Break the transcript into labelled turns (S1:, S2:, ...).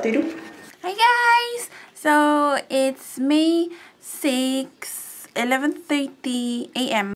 S1: do?
S2: Hi guys! So it's May 6, 11.30 a.m.